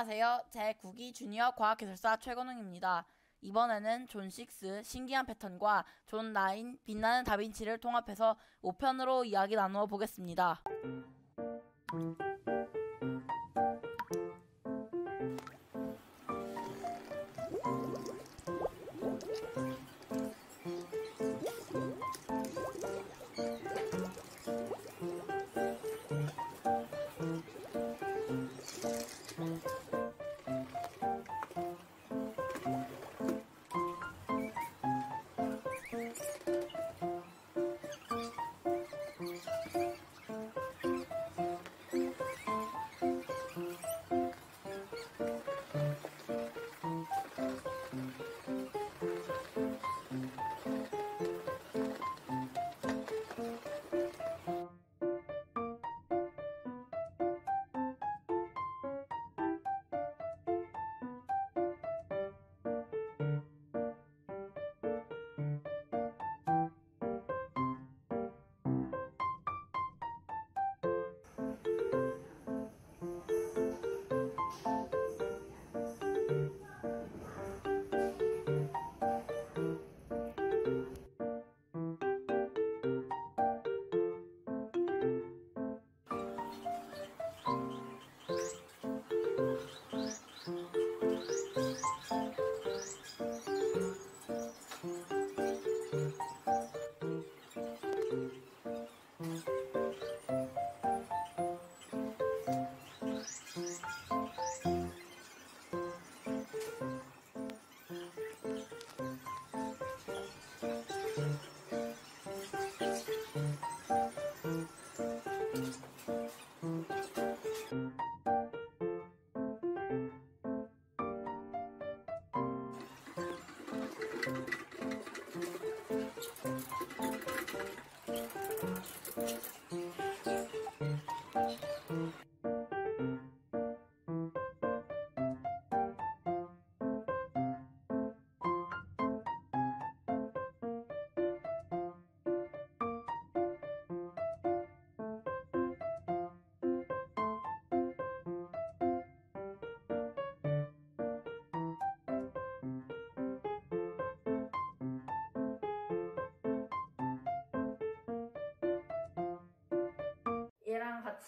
안녕하세요. 제9기 주니어 과학해설사 최건웅입니다. 이번에는 존 6 신기한 패턴과 존 9 빛나는 다빈치를 통합해서 5편으로 이야기 나누어 보겠습니다. 얘랑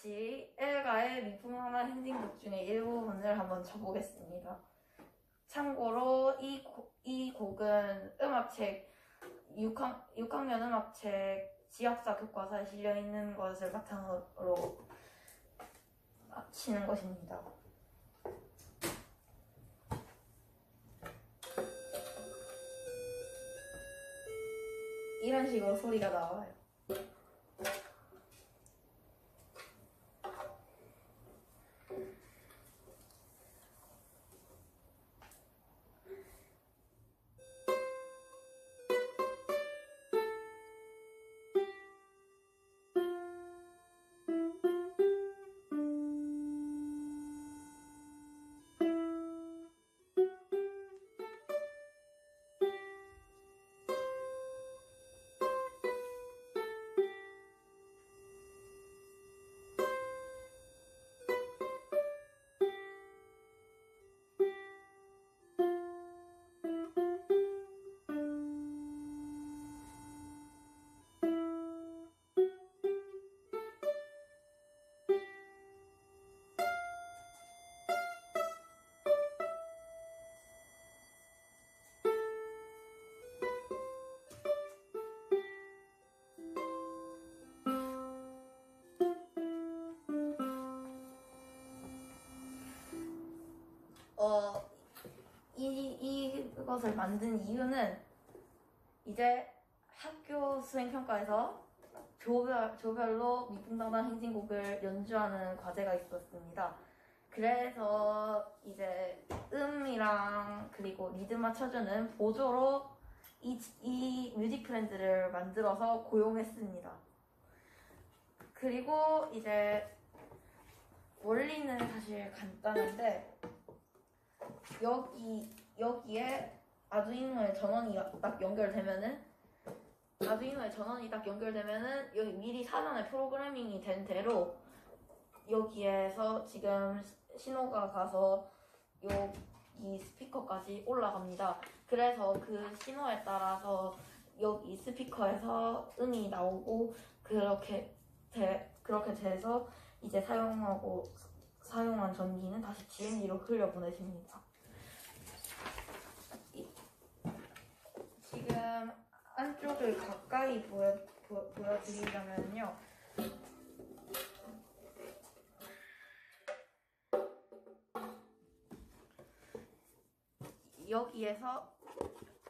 같이 엘가의 미품 하나 행진곡 중에 일부분을 한번 쳐보겠습니다. 참고로 이, 곡- 이 곡은 음악책 6학, 6학년 음악책 지역사 교과서에 실려 있는 것을 바탕으로 치는 것입니다. 이런 식으로 소리가 나와요. 어, 이, 이것을 만든 이유는 이제 학교 수행평가에서 조별, 조별로 미풍당당 행진곡을 연주하는 과제가 있었습니다. 그래서 이제 음이랑 그리고 리듬 맞춰주는 보조로 이, 이 뮤직 프렌즈를 만들어서 고용했습니다. 그리고 이제 원리는 사실 간단한데 여기 여기에 아두이노의 전원이 딱 연결되면은 아두이노의 전원이 딱 연결되면은 여기 미리 사전에 프로그래밍이 된 대로 여기에서 지금 신호가 가서 여기 스피커까지 올라갑니다. 그래서 그 신호에 따라서 여기 스피커에서 음이 나오고 그렇게 돼, 그렇게 돼서 이제 사용하고 사용한 전기는 다시 GND로 흘려 보내집니다. 지금 안쪽을 가까이 보여, 보, 보여드리자면요. 여기에서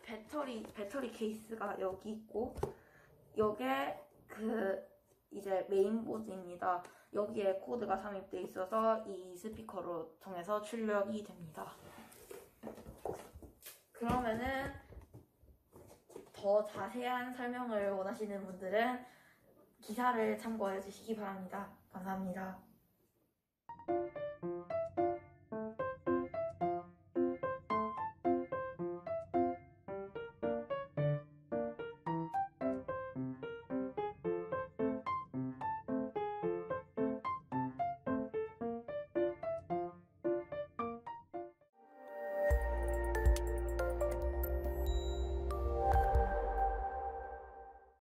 배터리 배터리 케이스가 여기 있고 요게 그 이제 메인보드입니다. 여기에 코드가 삽입돼 있어서 이 스피커로 통해서 출력이 됩니다. 그러면은 더 자세한 설명을 원하시는 분들은 기사를 참고해 주시기 바랍니다. 감사합니다.